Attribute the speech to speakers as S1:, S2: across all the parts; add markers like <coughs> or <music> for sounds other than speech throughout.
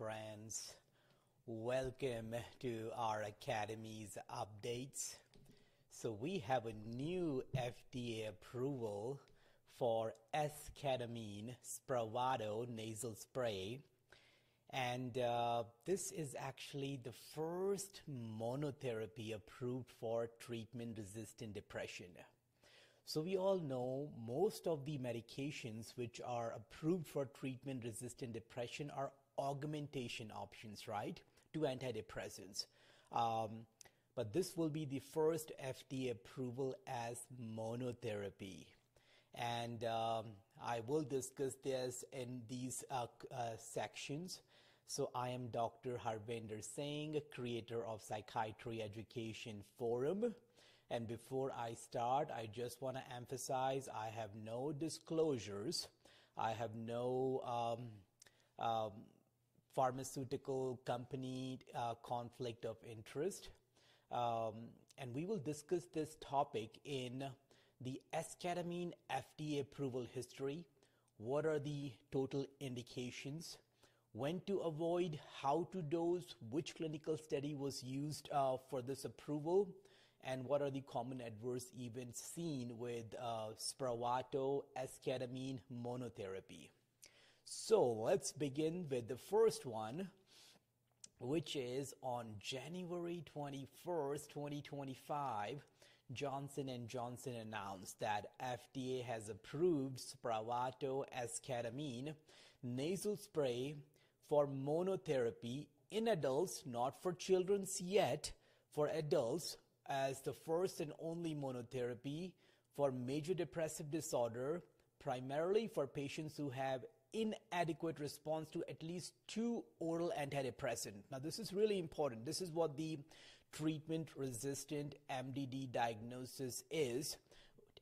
S1: friends. Welcome to our Academy's updates. So we have a new FDA approval for esketamine Spravato nasal spray. And uh, this is actually the first monotherapy approved for treatment resistant depression. So we all know most of the medications which are approved for treatment resistant depression are augmentation options, right, to antidepressants. Um, but this will be the first FDA approval as monotherapy. And um, I will discuss this in these uh, uh, sections. So I am Dr. Harvinder Singh, creator of Psychiatry Education Forum. And before I start, I just want to emphasize I have no disclosures. I have no um, um, pharmaceutical company uh, conflict of interest. Um, and we will discuss this topic in the esketamine FDA approval history. What are the total indications? When to avoid, how to dose, which clinical study was used uh, for this approval, and what are the common adverse events seen with uh, Spravato esketamine monotherapy. So let's begin with the first one, which is on January 21st, 2025. Johnson & Johnson announced that FDA has approved Spravato esketamine nasal spray for monotherapy in adults, not for children yet, for adults as the first and only monotherapy for major depressive disorder, primarily for patients who have inadequate response to at least two oral antidepressant. Now, this is really important. This is what the treatment resistant MDD diagnosis is.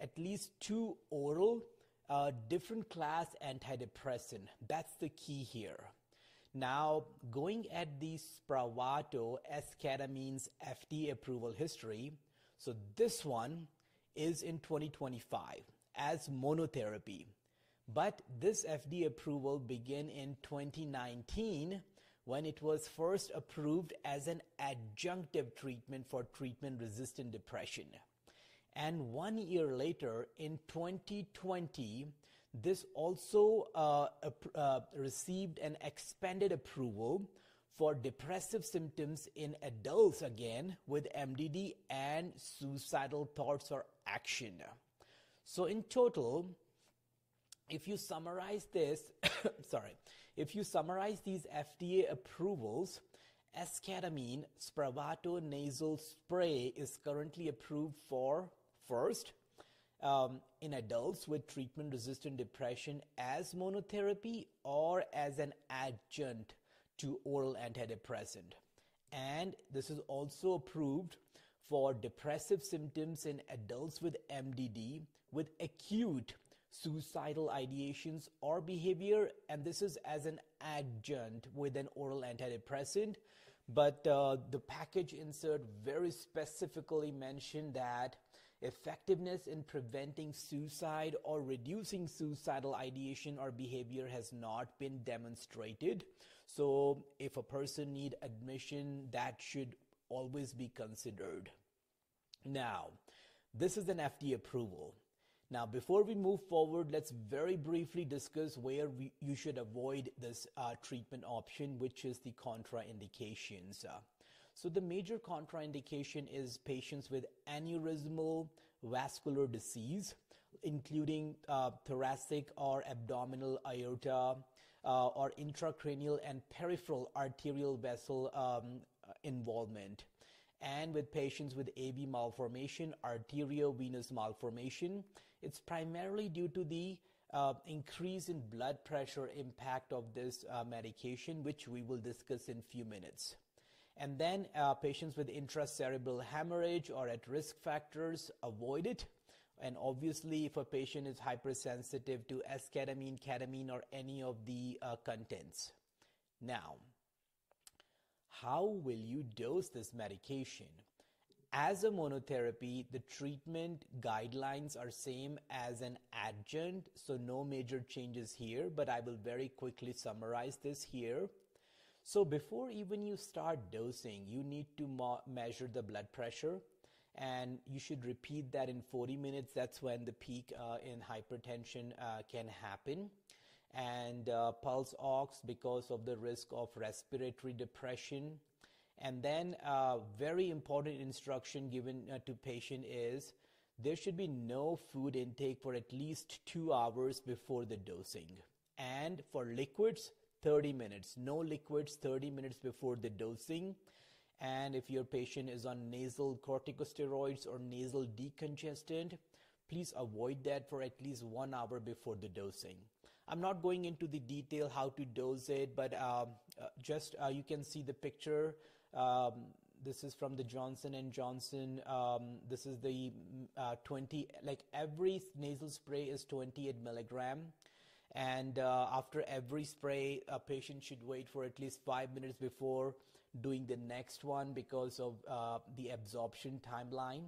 S1: At least two oral, uh, different class antidepressant. That's the key here. Now, going at the Spravato esketamine's FDA approval history, so this one is in 2025 as monotherapy. But this FDA approval began in 2019 when it was first approved as an adjunctive treatment for treatment resistant depression. And one year later, in 2020, this also uh, uh, received an expanded approval for depressive symptoms in adults again with MDD and suicidal thoughts or action. So in total, if you summarize this, <coughs> sorry, if you summarize these FDA approvals, esketamine Spravato nasal spray is currently approved for first um, in adults with treatment resistant depression as monotherapy or as an adjunct to oral antidepressant. And this is also approved for depressive symptoms in adults with MDD with acute suicidal ideations or behavior, and this is as an adjunct with an oral antidepressant. But uh, the package insert very specifically mentioned that effectiveness in preventing suicide or reducing suicidal ideation or behavior has not been demonstrated. So if a person need admission, that should always be considered. Now, this is an FDA approval. Now, before we move forward, let's very briefly discuss where we, you should avoid this uh, treatment option, which is the contraindications. Uh, so the major contraindication is patients with aneurysmal vascular disease, including uh, thoracic or abdominal aorta, uh, or intracranial and peripheral arterial vessel um, involvement. And with patients with AV malformation, arteriovenous malformation, it's primarily due to the uh, increase in blood pressure impact of this uh, medication, which we will discuss in few minutes. And then uh, patients with intracerebral hemorrhage or at risk factors, avoid it. And obviously, if a patient is hypersensitive to esketamine, ketamine, or any of the uh, contents. Now, how will you dose this medication? As a monotherapy, the treatment guidelines are same as an adjunct, so no major changes here, but I will very quickly summarize this here. So before even you start dosing, you need to measure the blood pressure and you should repeat that in 40 minutes. That's when the peak uh, in hypertension uh, can happen. And uh, pulse ox because of the risk of respiratory depression. And then uh, very important instruction given uh, to patient is there should be no food intake for at least two hours before the dosing. And for liquids, 30 minutes. No liquids 30 minutes before the dosing. And if your patient is on nasal corticosteroids or nasal decongestant, please avoid that for at least one hour before the dosing. I'm not going into the detail how to dose it, but uh, uh, just uh, you can see the picture. Um, this is from the Johnson and Johnson. Um, this is the uh, 20, like every nasal spray is 28 milligram. And uh, after every spray, a patient should wait for at least five minutes before doing the next one because of uh, the absorption timeline.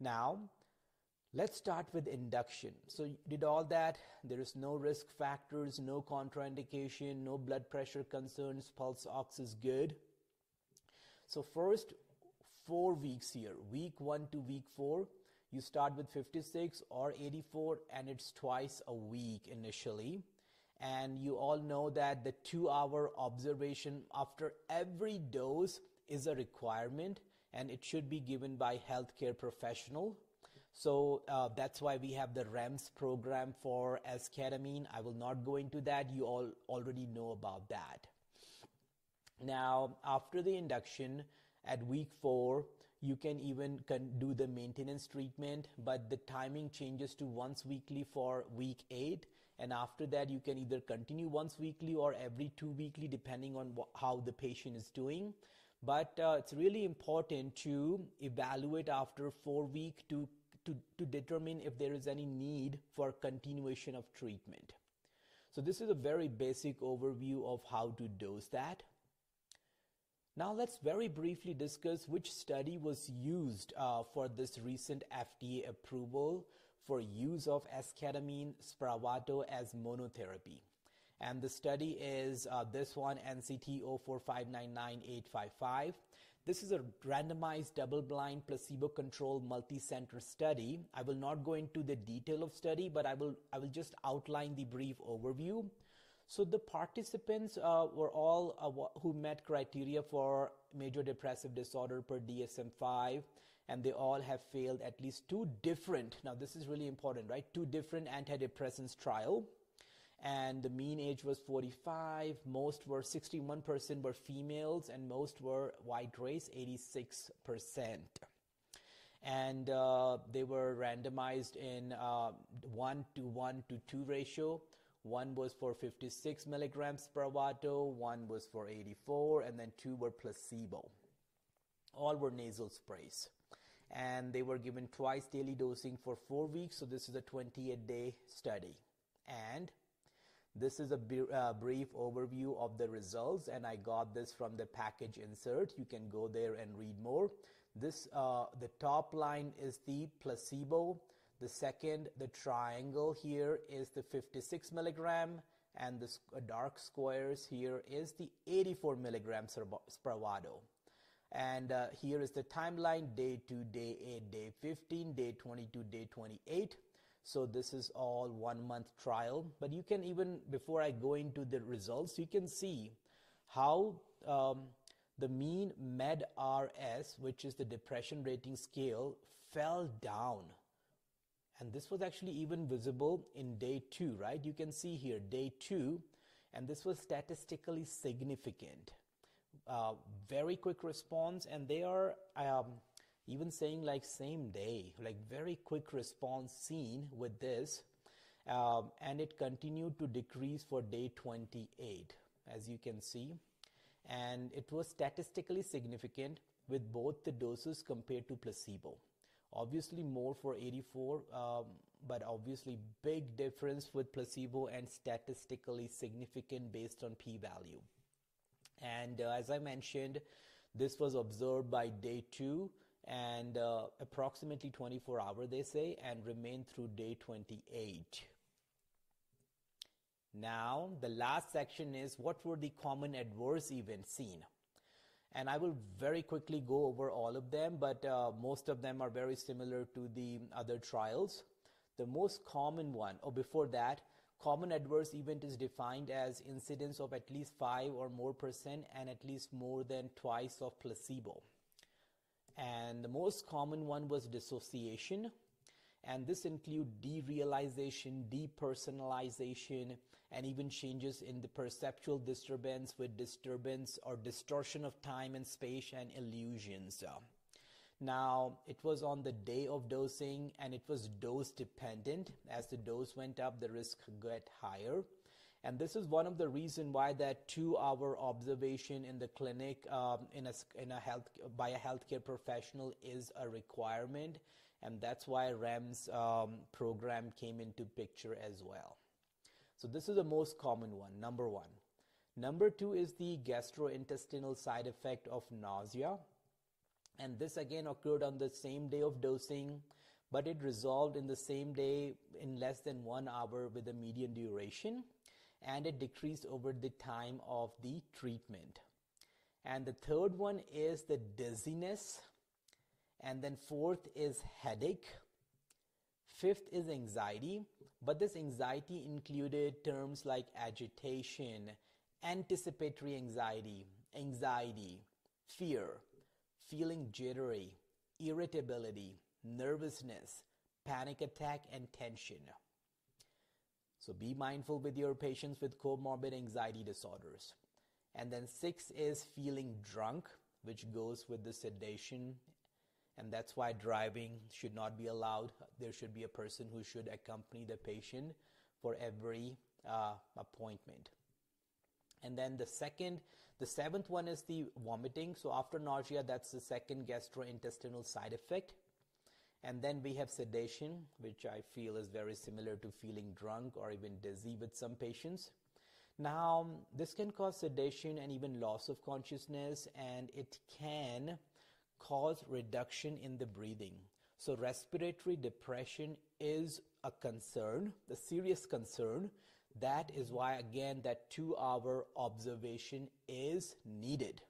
S1: Now, let's start with induction. So, you did all that. There is no risk factors, no contraindication, no blood pressure concerns. Pulse ox is good. So, first four weeks here, week one to week four, you start with 56 or 84, and it's twice a week initially. And you all know that the two hour observation after every dose is a requirement and it should be given by healthcare professional. So uh, that's why we have the REMS program for esketamine. I will not go into that. You all already know about that. Now, after the induction at week four, you can even do the maintenance treatment, but the timing changes to once weekly for week eight and after that you can either continue once weekly or every two weekly depending on wh- how the patient is doing. But uh, it's really important to evaluate after four weeks to, to, to determine if there is any need for continuation of treatment. So this is a very basic overview of how to dose that now let's very briefly discuss which study was used uh, for this recent FDA approval for use of esketamine Spravato as monotherapy. And the study is uh, this one, NCT 04599-855. This is a randomized double-blind placebo-controlled multi-center study. I will not go into the detail of study, but I will, I will just outline the brief overview. So the participants uh, were all uh, who met criteria for major depressive disorder per DSM-5 and they all have failed at least two different, now this is really important, right? Two different antidepressants trial. And the mean age was 45. Most were 61% were females and most were white race, 86%. And uh, they were randomized in uh, 1 to 1 to 2 ratio. One was for 56 milligrams per Spravato, one was for 84, and then two were placebo. All were nasal sprays and they were given twice daily dosing for four weeks. So this is a 28 day study. And this is a uh, brief overview of the results, and I got this from the package insert. You can go there and read more. This, uh, the top line is the placebo. The second, the triangle here is the 56 milligram, and the dark squares here is the 84 milligram Spravato. And uh, here is the timeline day 2, day 8, day 15, day 22, day 28. So this is all one month trial. But you can even, before I go into the results, you can see how um, the mean MADRS, which is the depression rating scale, fell down. And this was actually even visible in day two, right? You can see here, day two, and this was statistically significant. Uh, very quick response and they are um, even saying like same day like very quick response seen with this um, and it continued to decrease for day 28 as you can see. And it was statistically significant with both the doses compared to placebo obviously more for 84 um, but obviously big difference with placebo and statistically significant based on p-value and uh, as I mentioned, this was observed by day two and uh, approximately 24 hour they say and remained through day 28 Now, the last section is what were the common adverse events seen? And I will very quickly go over all of them, but uh, most of them are very similar to the other trials. The most common one, or before that, common adverse event is defined as incidence of at least 5 or more percent and at least more than twice of placebo. And the most common one was dissociation, and this include derealization, depersonalization, and even changes in the perceptual disturbance with disturbance or distortion of time and space and illusions. Now, it was on the day of dosing and it was dose dependent. As the dose went up, the risk got higher. And this is one of the reason why that two-hour observation in the clinic um, in a, in a health, by a healthcare professional is a requirement and that's why REMS um, program came into picture as well. So this is the most common one, number one. Number two is the gastrointestinal side effect of nausea. And this again occurred on the same day of dosing, but it resolved in the same day in less than one hour with a median duration, and it decreased over the time of the treatment. And the third one is the dizziness and then fourth is headache. Fifth is anxiety, but this anxiety included terms like agitation, anticipatory anxiety, anxiety, fear, feeling jittery, irritability, nervousness, panic attack, and tension. So be mindful with your patients with comorbid anxiety disorders. And then six is feeling drunk, which goes with the sedation and that's why driving should not be allowed. There should be a person who should accompany the patient for every uh, appointment. And then the second, the seventh one is the vomiting. So after nausea, that's the second gastrointestinal side effect. And then we have sedation, which I feel is very similar to feeling drunk or even dizzy with some patients. Now, this can cause sedation and even loss of consciousness, and it can cause reduction in the breathing. So respiratory depression is a concern, a serious concern. That is why again that two hour observation is needed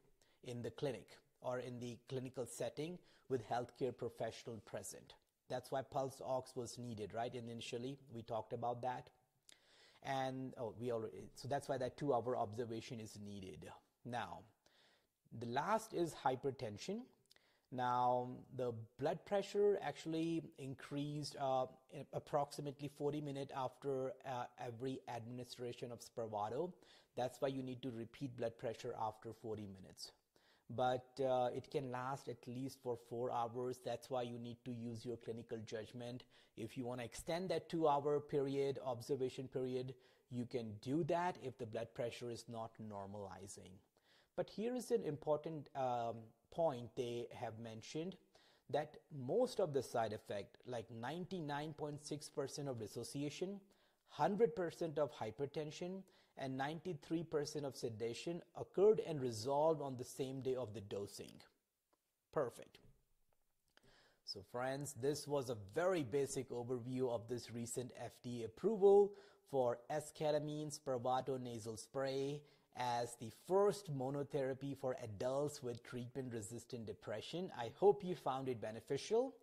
S1: in the clinic or in the clinical setting with healthcare professional present. That's why pulse ox was needed, right? Initially, we talked about that. And oh, we already, so that's why that two hour observation is needed. Now, the last is hypertension. Now, the blood pressure actually increased uh, approximately 40 minutes after uh, every administration of Spravato. That's why you need to repeat blood pressure after 40 minutes. But uh, it can last at least for four hours. That's why you need to use your clinical judgment. If you want to extend that two hour period, observation period, you can do that if the blood pressure is not normalizing. But here is an important um, point they have mentioned that most of the side effect, like 99.6% of dissociation, 100% of hypertension, and 93% of sedation occurred and resolved on the same day of the dosing. Perfect. So friends, this was a very basic overview of this recent FDA approval for esketamine Spravato nasal spray as the first monotherapy for adults with treatment resistant depression. I hope you found it beneficial.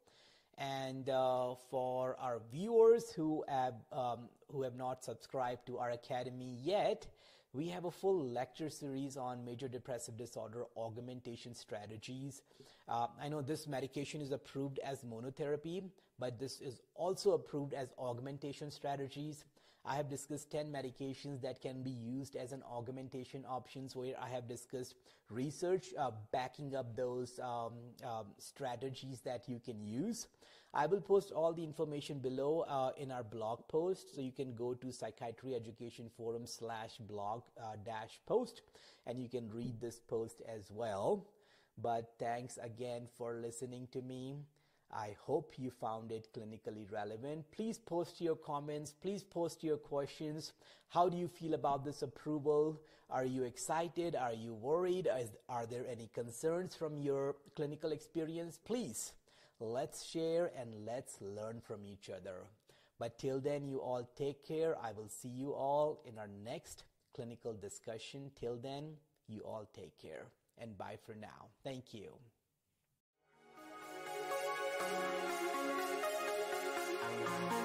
S1: And uh, for our viewers who have, um, who have not subscribed to our academy yet, we have a full lecture series on major depressive disorder augmentation strategies. Uh, I know this medication is approved as monotherapy, but this is also approved as augmentation strategies. I have discussed 10 medications that can be used as an augmentation options where I have discussed research uh, backing up those um, um, strategies that you can use. I will post all the information below uh, in our blog post. So you can go to psychiatry education forum slash blog uh, dash post and you can read this post as well. But thanks again for listening to me. I hope you found it clinically relevant. Please post your comments. Please post your questions. How do you feel about this approval? Are you excited? Are you worried? Are there any concerns from your clinical experience? Please let's share and let's learn from each other. But till then, you all take care. I will see you all in our next clinical discussion. Till then, you all take care and bye for now. Thank you. Thank you.